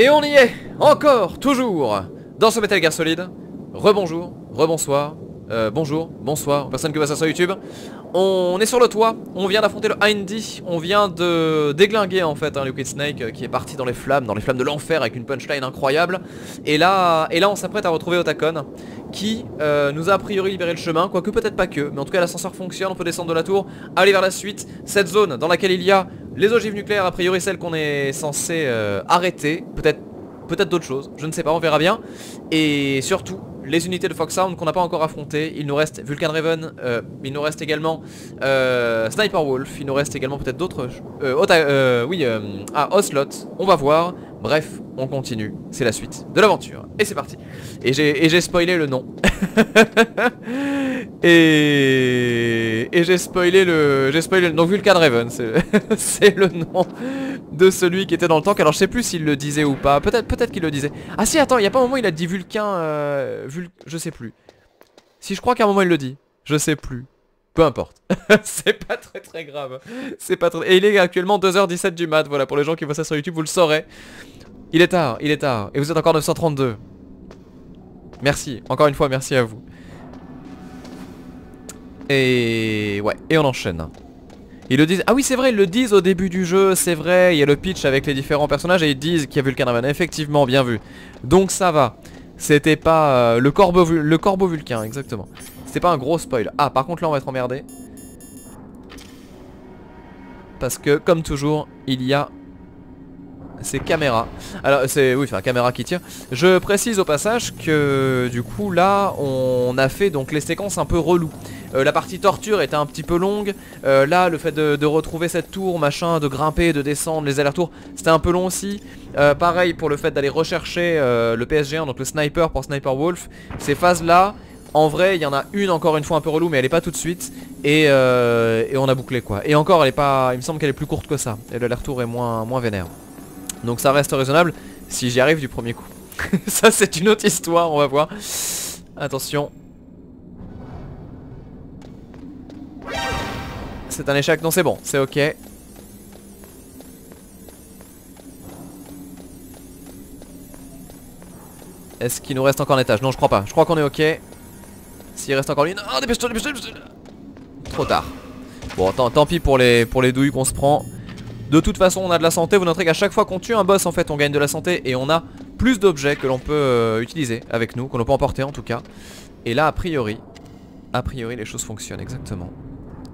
Et on y est, encore, toujours, dans ce Metal Gear Solid. Rebonjour, rebonsoir, euh, bonjour, bonsoir, personne qui voit ça sur YouTube. On est sur le toit, on vient d'affronter le Hindy, on vient de déglinguer en fait un Liquid Snake euh, qui est parti dans les flammes, dans les flammes de l'enfer avec une punchline incroyable. Et là, et là on s'apprête à retrouver Otakon qui euh, nous a a priori libéré le chemin, quoique peut-être pas que, mais en tout cas l'ascenseur fonctionne, on peut descendre de la tour, aller vers la suite. Cette zone dans laquelle il y a les ogives nucléaires, a priori celle qu'on est censé euh, arrêter, peut-être peut-être d'autres choses, je ne sais pas, on verra bien. Et surtout, les unités de Foxhound qu'on n'a pas encore affrontées. Il nous reste Vulcan Raven, euh, il nous reste également euh, Sniper Wolf, il nous reste également peut-être d'autres... Euh, oui, ah, Oslot, on va voir. Bref, on continue, c'est la suite de l'aventure. Et c'est parti. Et j'ai spoilé le nom. et et j'ai spoilé le... J'ai spoilé le... Donc Vulcan Raven, c'est le nom de celui qui était dans le tank. Alors je sais plus s'il le disait ou pas. Peut-être peut-être qu'il le disait. Ah si, attends, il y a pas un moment il a dit Vulcan... Euh, Je sais plus. Si, je crois qu'à un moment il le dit. Je sais plus. Peu importe. c'est pas très très grave. C'est pas très... Et il est actuellement 2h17 du mat. Voilà, pour les gens qui voient ça sur YouTube, vous le saurez. Il est tard, il est tard. Et vous êtes encore 932. Merci. Encore une fois, merci à vous. Et... Ouais, et on enchaîne. Ils le disent... Ah oui, c'est vrai, ils le disent au début du jeu, c'est vrai. Il y a le pitch avec les différents personnages et ils disent qu'il y a Vulcan Raven. Effectivement, bien vu. Donc ça va. C'était pas... Euh, le, corbeau, le corbeau vulcain, exactement. C'était pas un gros spoil. Ah, par contre là on va être emmerdé. Parce que, comme toujours, il y a ces caméras. Alors c'est oui, enfin caméra qui tire. Je précise au passage que du coup là on a fait donc les séquences un peu relou. Euh, la partie torture était un petit peu longue. Euh, là le fait de, retrouver cette tour, machin, de grimper, de descendre, les allers-retours, c'était un peu long aussi. Euh, pareil pour le fait d'aller rechercher le PSG1, donc le sniper pour Sniper Wolf. Ces phases là, en vrai, il y en a une encore une fois un peu relou, mais elle est pas tout de suite. Euh, et, on a bouclé quoi. Et encore, elle est pas. Il me semble qu'elle est plus courte que ça. Et le retour est moins, moins vénère. Donc ça reste raisonnable si j'y arrive du premier coup. ça c'est une autre histoire, on va voir. Attention. C'est un échec, non c'est bon, c'est ok. Est-ce qu'il nous reste encore un étage? Non je crois pas, je crois qu'on est ok. S'il reste encore une... Oh dépêche-toi, dépêche-toi, Trop tard. Bon, tant, tant pis pour les, pour les douilles qu'on se prend. De toute façon, on a de la santé. Vous noterez qu'à chaque fois qu'on tue un boss, en fait, on gagne de la santé et on a plus d'objets que l'on peut euh, utiliser avec nous, qu'on peut emporter en tout cas. Et là, a priori, a priori, les choses fonctionnent exactement.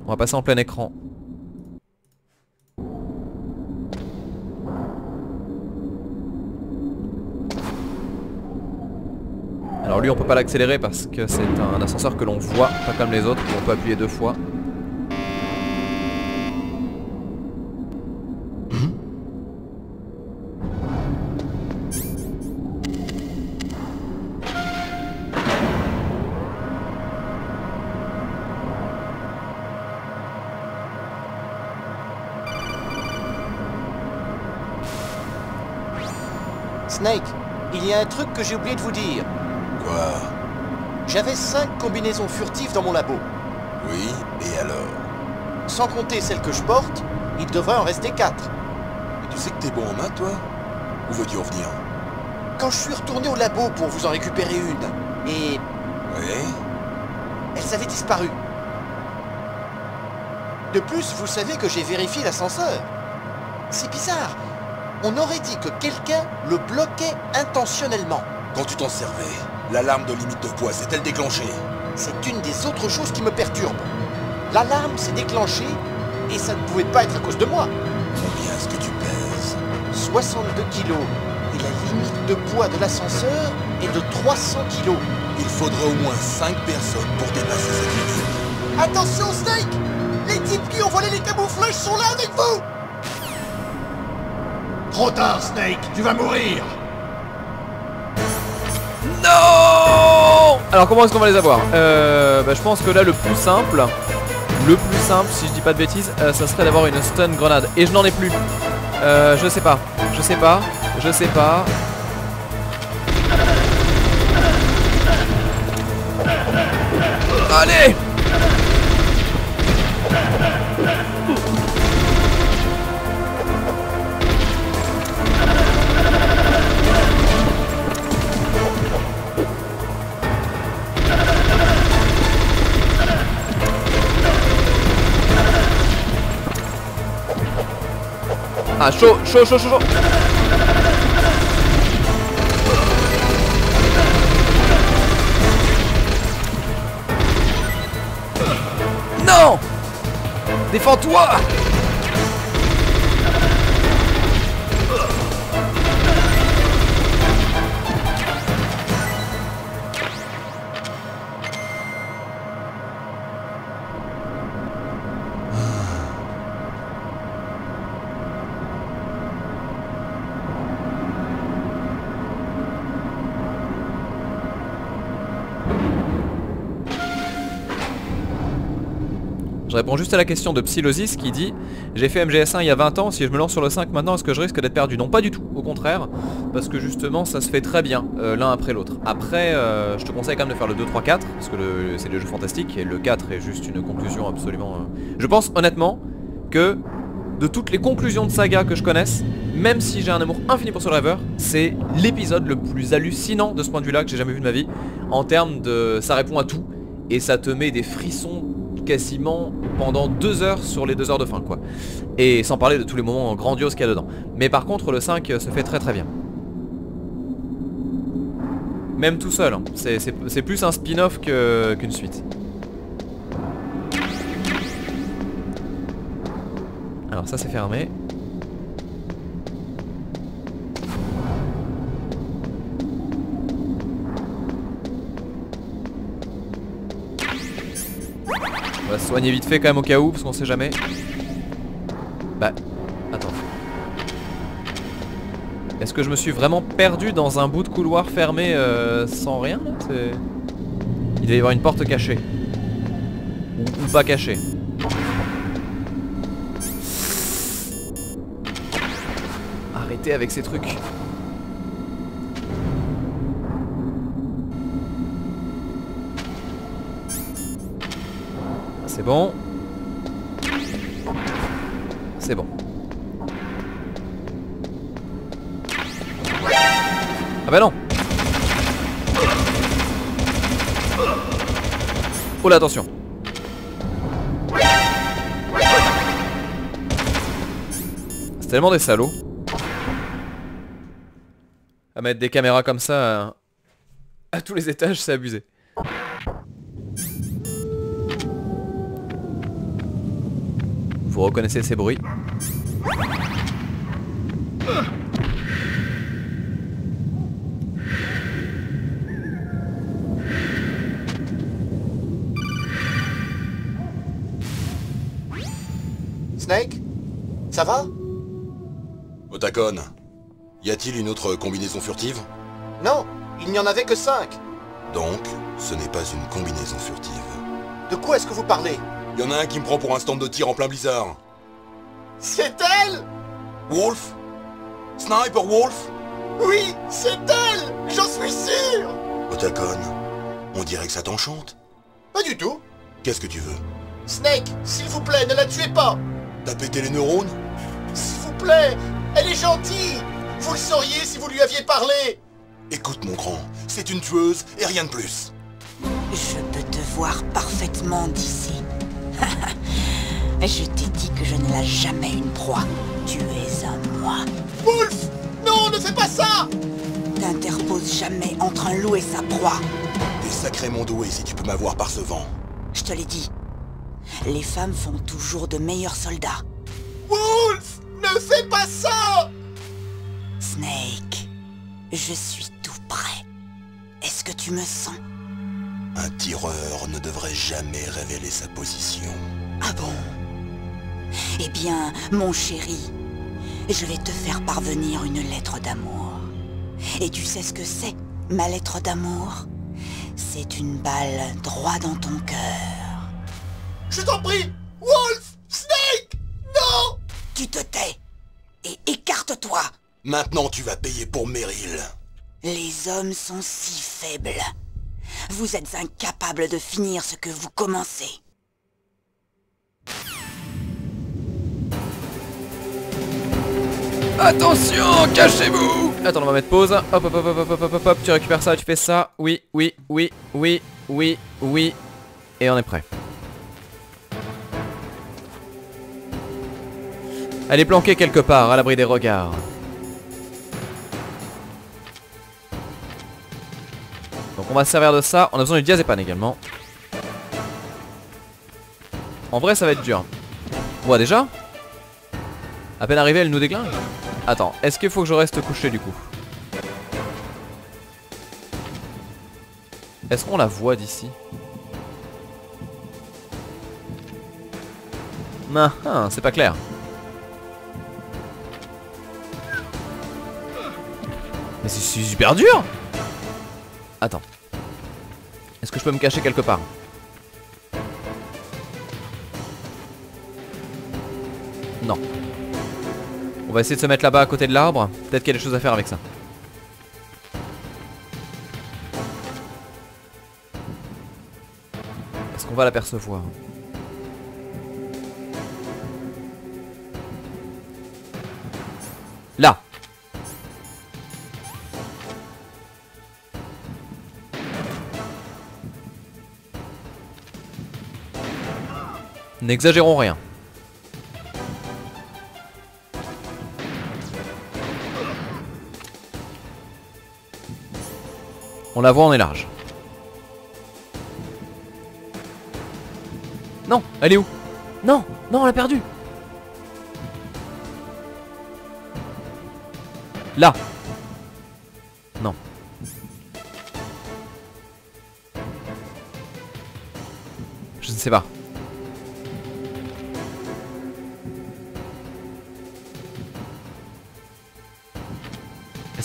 On va passer en plein écran. Alors lui on peut pas l'accélérer parce que c'est un ascenseur que l'on voit, pas comme les autres, on peut appuyer deux fois. Snake, il y a un truc que j'ai oublié de vous dire. J'avais cinq combinaisons furtives dans mon labo. Oui, et alors? Sans compter celles que je porte, il devrait en rester quatre. Mais tu sais que t'es bon en maths, toi? Où veux-tu en venir? Quand je suis retourné au labo pour vous en récupérer une, et... Oui Elles avaient disparu. De plus, vous savez que j'ai vérifié l'ascenseur. C'est bizarre. On aurait dit que quelqu'un le bloquait intentionnellement. Quand tu t'en servais L'alarme de limite de poids s'est-elle déclenchée? C'est une des autres choses qui me perturbe. L'alarme s'est déclenchée et ça ne pouvait pas être à cause de moi. Combien est-ce que tu pèses? 62 kilos. Et la limite de poids de l'ascenseur est de 300 kilos. Il faudrait au moins 5 personnes pour dépasser cette limite. Attention Snake Les types qui ont volé les camouflages sont là avec vous Trop tard Snake, tu vas mourir. Non Alors comment est-ce qu'on va les avoir euh, bah, Je pense que là le plus simple Le plus simple si je dis pas de bêtises euh, Ça serait d'avoir une stun grenade. Et je n'en ai plus. Euh, Je sais pas. Je sais pas. Je sais pas. Allez Ah, chaud, chaud, chaud, chaud, chaud. Non Défends-toi Je réponds juste à la question de Psylosis qui dit J'ai fait MGS1 il y a 20 ans, si je me lance sur le 5 maintenant, est-ce que je risque d'être perdu? Non, pas du tout, au contraire, parce que justement ça se fait très bien euh, l'un après l'autre. Après, euh, je te conseille quand même de faire le 2, 3, 4, parce que c'est des jeux fantastiques, et le 4 est juste une conclusion absolument... euh, Je pense honnêtement que de toutes les conclusions de saga que je connaisse, même si j'ai un amour infini pour Soul River, c'est l'épisode le plus hallucinant de ce point de vue-là que j'ai jamais vu de ma vie. En termes de... ça répond à tout, et ça te met des frissons quasiment pendant deux heures sur les deux heures de fin quoi. Et sans parler de tous les moments grandioses qu'il y a dedans. Mais par contre le 5 se fait très très bien. Même tout seul, hein. c'est plus un spin-off qu'une suite. Alors ça c'est fermé. Soigner vite fait quand même au cas où, parce qu'on sait jamais. Bah, attends. Est-ce que je me suis vraiment perdu dans un bout de couloir fermé euh, sans rien Il doit y avoir une porte cachée. Ou pas cachée. Arrêtez avec ces trucs. C'est bon. C'est bon. Ah bah non Oh là attention C'est tellement des salauds À mettre des caméras comme ça à, à tous les étages c'est abusé Vous reconnaissez ces bruits Snake? Ça va? Otacon, y a-t-il une autre combinaison furtive? Non, il n'y en avait que cinq. Donc, ce n'est pas une combinaison furtive. De quoi est-ce que vous parlez? Y en a un qui me prend pour un stand de tir en plein blizzard. C'est elle! Wolf? Sniper Wolf? Oui, c'est elle! J'en suis sûr! Otacon, on dirait que ça t'enchante. Pas du tout. Qu'est-ce que tu veux? Snake, s'il vous plaît, ne la tuez pas! T'as pété les neurones? S'il vous plaît, elle est gentille! Vous le sauriez si vous lui aviez parlé! Écoute mon grand, c'est une tueuse et rien de plus. Je peux te voir parfaitement d'ici. Je t'ai dit que je ne lâche jamais une proie. Tu es à moi. Wolf Non, ne fais pas ça T'interposes jamais entre un loup et sa proie. T'es sacrément doué si tu peux m'avoir par ce vent? Je te l'ai dit. Les femmes font toujours de meilleurs soldats. Wolf Ne fais pas ça Snake, je suis tout prêt. Est-ce que tu me sens? Un tireur ne devrait jamais révéler sa position. Ah bon? Eh bien, mon chéri, je vais te faire parvenir une lettre d'amour. Et tu sais ce que c'est, ma lettre d'amour? C'est une balle droit dans ton cœur. Je t'en prie Wolf Snake Non Tu te tais et écarte-toi. Maintenant tu vas payer pour Meryl. Les hommes sont si faibles. Vous êtes incapable de finir ce que vous commencez. Attention, cachez-vous Attends, on va mettre pause. Hop, hop, hop, hop, hop, hop, hop, hop, tu récupères ça, tu fais ça. Oui, oui, oui, oui, oui, oui. Et on est prêt. Elle est planquée quelque part, à l'abri des regards. On va se servir de ça. On a besoin du diazépane également. En vrai, ça va être dur. Ouais, déjà À peine arrivée, elle nous déglingue Attends, est-ce qu'il faut que je reste couché du coup? Est-ce qu'on la voit d'ici? Ah, ah, c'est pas clair. Mais c'est super dur Attends. Je peux me cacher quelque part Non. On va essayer de se mettre là-bas à côté de l'arbre. Peut-être qu'il y a des choses à faire avec ça. Est-ce qu'on va l'apercevoir N'exagérons rien. On la voit, on est large. Non, elle est où? Non, non, on l'a perdue. Là. Non. Je ne sais pas.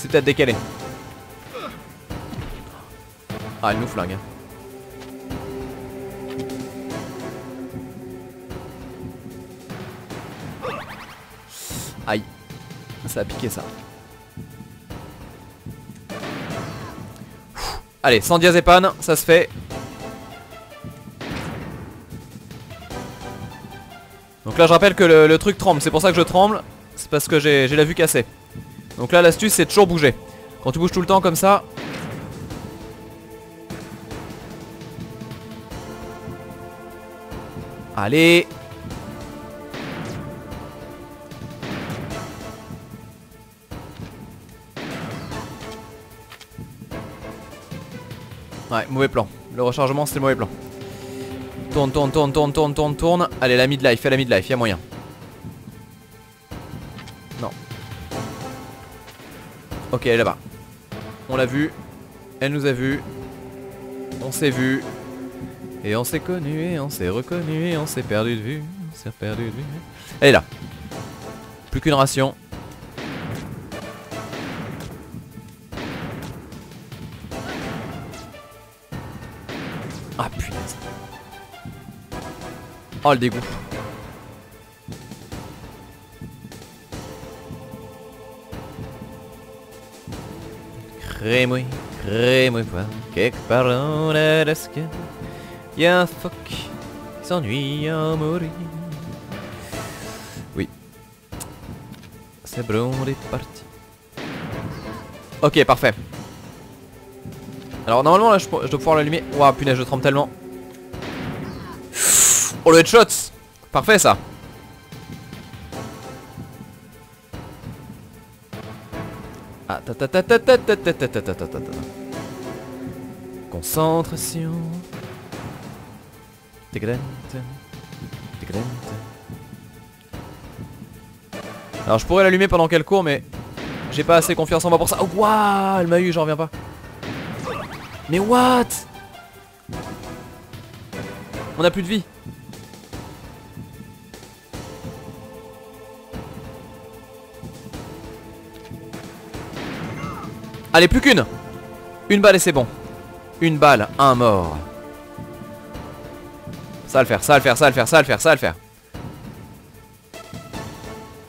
S'est peut-être décalée. Ah, elle nous flingue. hein. Aïe. Ça a piqué ça. Allez, sans diazépane, ça se fait. Donc là, je rappelle que le, le truc tremble. C'est pour ça que je tremble. C'est parce que j'ai la vue cassée. Donc là, l'astuce, c'est toujours bouger. Quand tu bouges tout le temps comme ça. Allez Ouais, mauvais plan. Le rechargement, c'était le mauvais plan. Tourne, tourne, tourne, tourne, tourne, tourne, tourne. Allez, la midlife, fais la midlife, y'a moyen. Ok, elle est là-bas. On l'a vu. Elle nous a vu. On s'est vu. Et on s'est connu, et on s'est reconnu, et on s'est perdu de vue. On s'est perdu de vue. Elle est là. Plus qu'une ration. Ah punaise. Oh le dégoût. Crée-moi, crée-moi pas. Quelque part la lasque. Y'a un phoque qui s'ennuie à mourir. Oui. C'est bon, on est parti. Ok, parfait. Alors normalement là je, je dois pouvoir l'allumer. Ouah punaise je tremble tellement. Oh le headshot Parfait ça Ah ta ta ta ta ta ta ta ta ta ta ta. Concentration. Alors je pourrais l'allumer pendant qu'elle court mais j'ai pas assez confiance en moi pour ça. Oh waouh Elle m'a eu, j'en reviens pas. Mais what On a plus de vie. Allez, plus qu'une Une balle et c'est bon. Une balle, un mort. Ça va le faire, ça le faire, ça le faire, ça va le faire, ça va le faire.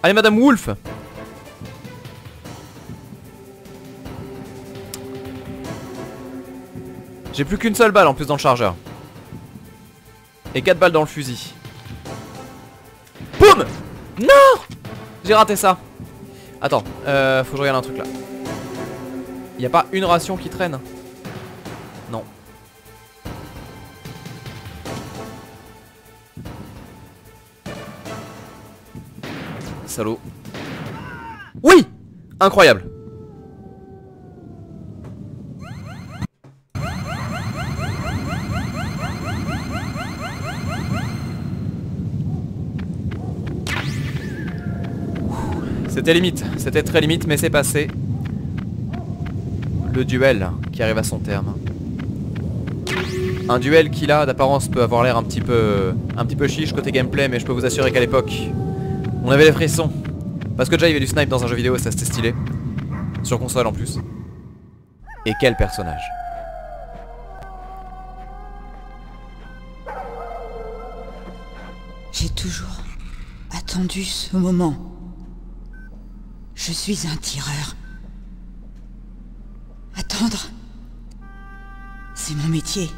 Allez, Madame Wolf J'ai plus qu'une seule balle en plus dans le chargeur. Et 4 balles dans le fusil. Boum Non J'ai raté ça. Attends, euh, faut que je regarde un truc là. Y a pas une ration qui traîne Non. Salaud. Oui Incroyable C'était limite, c'était très limite, mais c'est passé. Le duel qui arrive à son terme. Un duel qui là d'apparence peut avoir l'air un petit peu un petit peu chiche côté gameplay mais je peux vous assurer qu'à l'époque on avait les frissons. Parce que déjà il y avait du snipe dans un jeu vidéo et ça c'était stylé. Sur console en plus. Et quel personnage. J'ai toujours attendu ce moment. Je suis un tireur. C'est mon métier.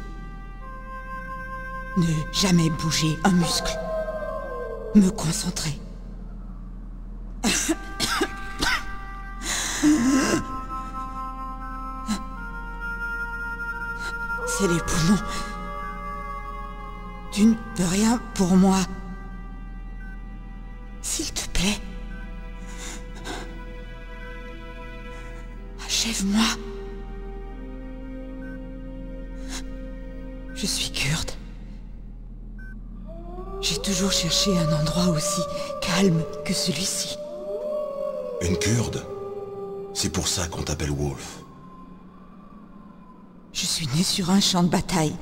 Ne jamais bouger un muscle. Me concentrer. C'est les poumons. Tu ne peux rien pour moi. S'il te plaît. Achève-moi. Je suis kurde. J'ai toujours cherché un endroit aussi calme que celui-ci. Une kurde? C'est pour ça qu'on t'appelle Wolf. Je suis né sur un champ de bataille.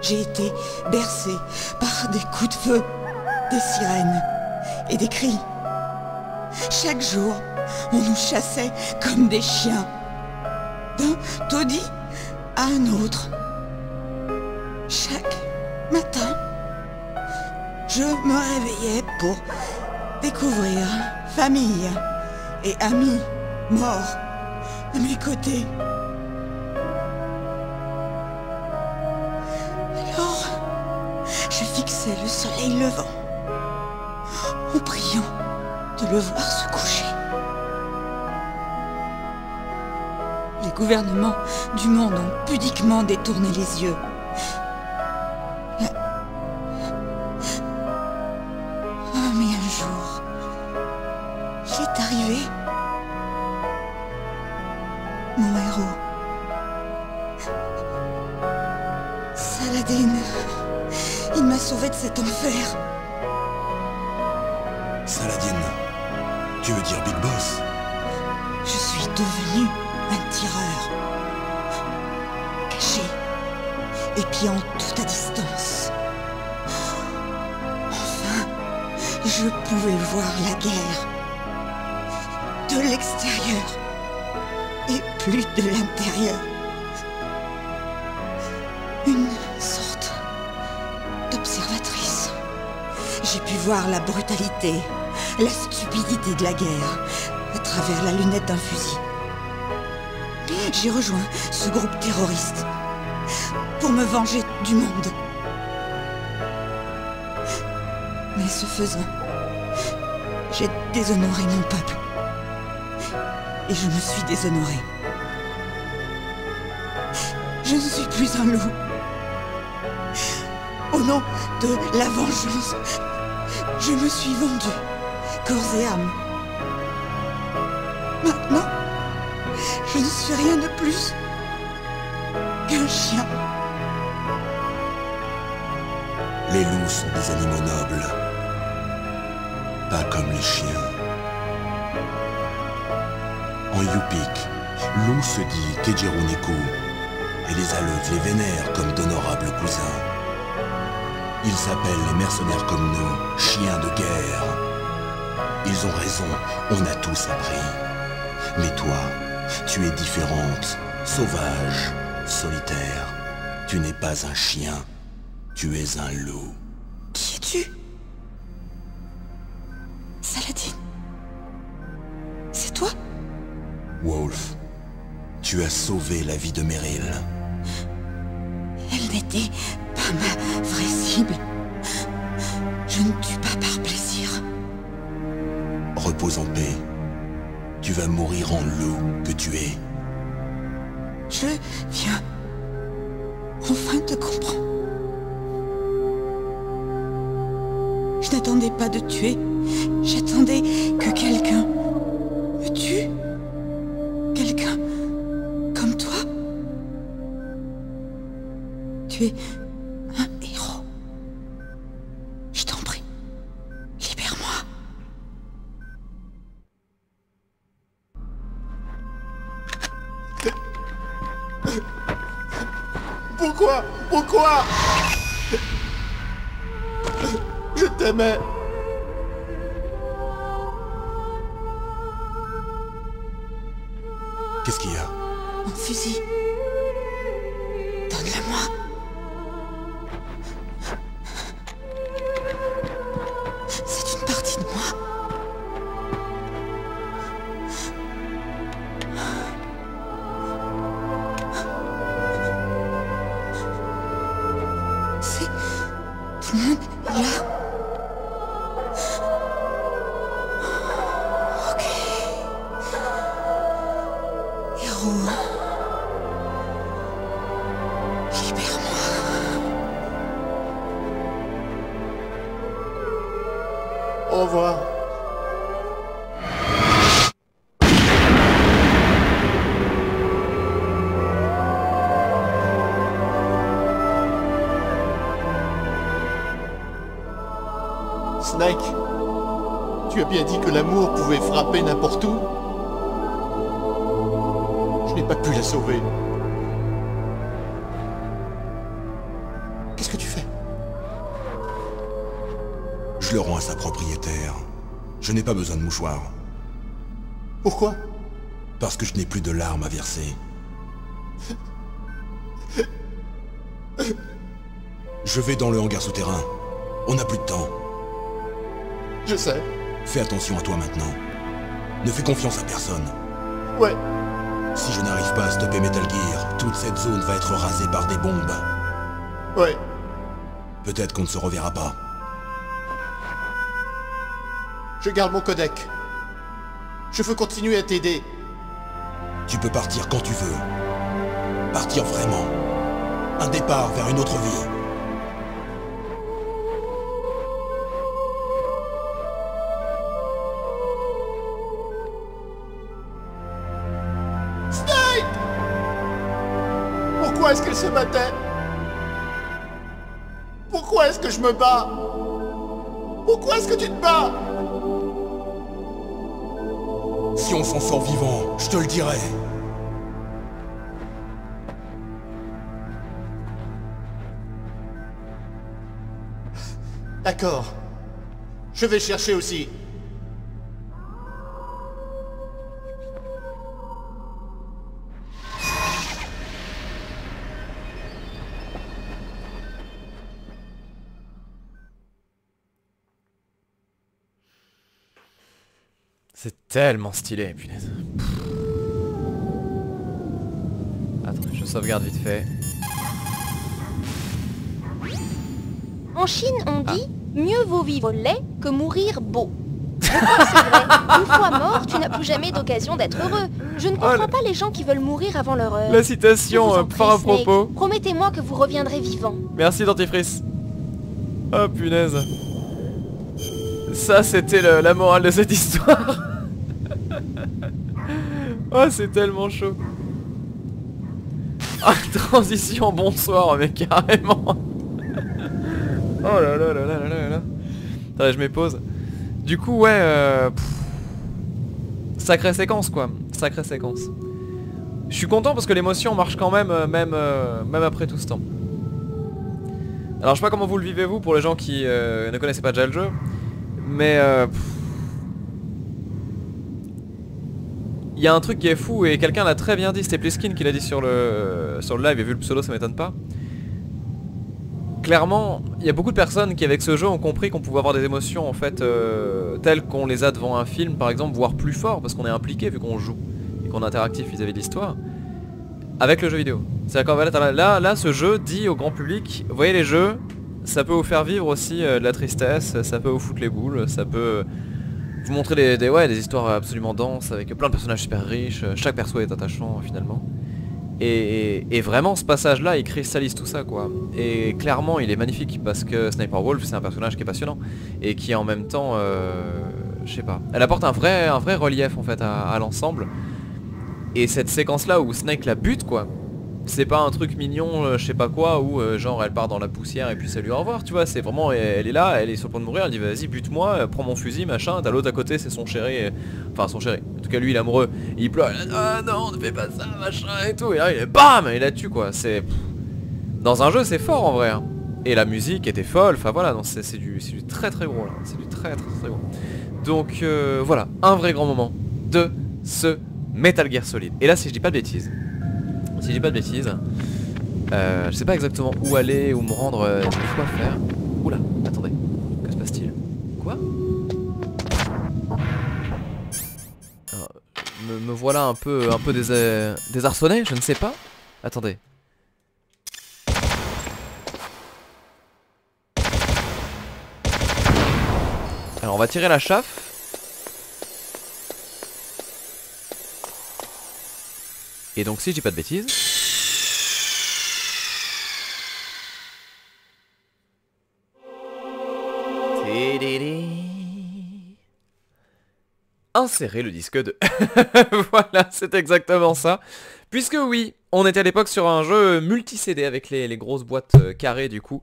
J'ai été bercé par des coups de feu, des sirènes et des cris. Chaque jour, on nous chassait comme des chiens. D'un taudis un autre. Chaque matin, je me réveillais pour découvrir famille et amis morts à mes côtés. Alors, je fixais le soleil levant en priant de le voir se coucher. Gouvernements du monde ont pudiquement détourné les yeux. Je pouvais voir la guerre. De l'extérieur. Et plus de l'intérieur. Une sorte d'observatrice. J'ai pu voir la brutalité, la stupidité de la guerre à travers la lunette d'un fusil. J'ai rejoint ce groupe terroriste pour me venger du monde. Mais ce faisant, j'ai déshonoré mon peuple. Et je me suis déshonoré. Je ne suis plus un loup. Au nom de la vengeance, je me suis vendu, corps et âme. Maintenant, je ne suis rien de plus qu'un chien. Les loups sont des animaux nobles. Pas comme les chiens. En Yupik, loup se dit Kejeruneku et les Aleuts les vénèrent comme d'honorables cousins. Ils s'appellent les mercenaires comme nous, chiens de guerre. Ils ont raison, on a tous appris. Mais toi, tu es différente, sauvage, solitaire. Tu n'es pas un chien, tu es un loup. Tu as sauvé la vie de Meryl. Elle n'était pas ma vraie cible. Je ne tue pas par plaisir. Repose en paix. Tu vas mourir en loup que tu es. Je viens enfin te comprendre. Je n'attendais pas de tuer. J'attendais que quelqu'un Qu'est-ce qu'il y a? Mon fusil. Snake, tu as bien dit que l'amour pouvait frapper n'importe où. Je n'ai pas pu la sauver. Qu'est-ce que tu fais? Je le rends à sa propriétaire. Je n'ai pas besoin de mouchoir. Pourquoi? Parce que je n'ai plus de larmes à verser. Je vais dans le hangar souterrain. On n'a plus de temps. Je sais. Fais attention à toi maintenant. Ne fais confiance à personne. Ouais, Si je n'arrive pas à stopper Metal Gear, toute cette zone va être rasée par des bombes. ouais. Peut-être qu'on ne se reverra pas. Je garde mon codec. Je veux continuer à t'aider. Tu peux partir quand tu veux. Partir vraiment. Un départ vers une autre vie. Est-ce qu'elle se battait Pourquoi est-ce que je me bats? Pourquoi est-ce que tu te bats? Si on s'en sort vivant, je te le dirai. D'accord. Je vais chercher aussi. C'est tellement stylé, punaise. Pff. Attends, je sauvegarde vite fait. En Chine, on dit mieux vaut vivre laid que mourir beau. Je crois que c'est vrai. Une fois mort, tu n'as plus jamais d'occasion d'être heureux. Je ne comprends Oh, la- pas les gens qui veulent mourir avant leur heure. La citation euh, par Snake, propos. Promettez-moi que vous reviendrez vivant. Merci dentifrice. Oh punaise. Ça c'était la morale de cette histoire. oh c'est tellement chaud. Ah transition bonsoir mais carrément. oh là là là là là là là. Attendez je m'épose. Du coup ouais euh, Sacrée séquence quoi. Sacrée séquence. Je suis content parce que l'émotion marche quand même euh, même, euh, même après tout ce temps. Alors je sais pas comment vous le vivez vous pour les gens qui euh, ne connaissaient pas déjà le jeu, mais. Il y a un truc qui est fou et quelqu'un l'a très bien dit, c'était Pliskin qui l'a dit sur le sur le live et vu le pseudo ça m'étonne pas. Clairement, il y a beaucoup de personnes qui avec ce jeu ont compris qu'on pouvait avoir des émotions en fait euh, telles qu'on les a devant un film par exemple, voire plus fort parce qu'on est impliqué vu qu'on joue et qu'on est interactif vis-à-vis de l'histoire avec le jeu vidéo. C'est-à-dire qu'en là, là, ce jeu dit au grand public, vous voyez les jeux, ça peut vous faire vivre aussi euh, de la tristesse, ça peut vous foutre les boules, ça peut vous montrer des, ouais, des histoires absolument denses avec plein de personnages super riches, euh, chaque perso est attachant euh, finalement. Et, vraiment ce passage là il cristallise tout ça quoi. Et clairement il est magnifique parce que Sniper Wolf c'est un personnage qui est passionnant et qui en même temps, euh, je sais pas, elle apporte un vrai, un vrai relief en fait à, à l'ensemble. Et cette séquence là où Snake la bute quoi, c'est pas un truc mignon, euh, je sais pas quoi, où euh, genre elle part dans la poussière et puis salut au revoir, tu vois, c'est vraiment, elle, elle est là, elle est sur le point de mourir, elle dit vas-y bute-moi, euh, prends mon fusil, machin, t'as l'autre à côté, c'est son chéri, enfin son chéri, en tout cas lui il est amoureux, il pleure, dit, ah non, ne fais pas ça, machin et tout, et là il est BAM Il la tue quoi, c'est... Dans un jeu c'est fort en vrai, hein. et la musique était folle, enfin voilà, c'est du, du très très gros là, c'est du très très très gros. Donc voilà, un vrai grand moment de ce Metal Gear Solid. Et là si je dis pas de bêtises, si dis pas de bêtises, euh, je sais pas exactement où aller, où me rendre, euh, quoi faire. Oula, attendez, que se passe-t-il? Quoi? Me, me voilà un peu, un peu dés- désarçonné, je ne sais pas. Attendez. Alors on va tirer la chauffe. Et donc si je dis pas de bêtises. Insérer le disque de... voilà, c'est exactement ça. Puisque oui, on était à l'époque sur un jeu multi-CD avec les, grosses boîtes euh, carrées du coup.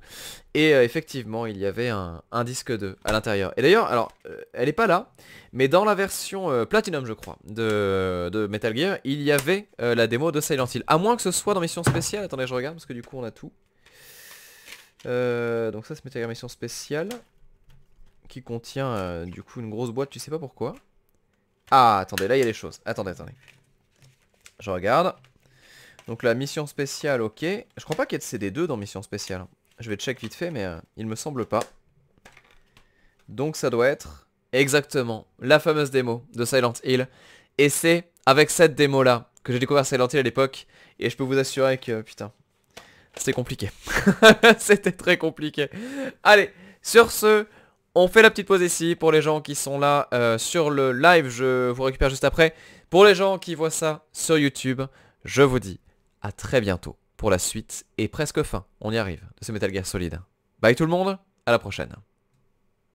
Et euh, effectivement, il y avait un, disque 2 à l'intérieur. Et d'ailleurs, alors, euh, elle est pas là, mais dans la version Platinum, je crois, de, de Metal Gear, il y avait la démo de Silent Hill. À moins que ce soit dans Mission Spéciale. Attendez, je regarde, parce que du coup, on a tout. Donc ça, c'est Metal Gear Mission Spéciale. Qui contient, du coup, une grosse boîte, tu sais pas pourquoi? Ah, attendez, là, il y a les choses. Attendez, attendez. Je regarde. Donc la mission spéciale, ok. Je crois pas qu'il y ait de CD2 dans mission spéciale. Je vais check vite fait, mais euh, il me semble pas. Donc ça doit être exactement la fameuse démo de Silent Hill. Et c'est avec cette démo là que j'ai découvert Silent Hill à l'époque. Et je peux vous assurer que, putain, c'était compliqué. c'était très compliqué. Allez, sur ce, on fait la petite pause ici pour les gens qui sont là euh, sur le live. Je vous récupère juste après. Pour les gens qui voient ça sur YouTube, je vous dis à très bientôt pour la suite et presque fin, on y arrive, de ce Metal Gear Solid. Bye tout le monde, à la prochaine.